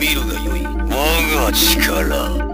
見るがよい。我が力。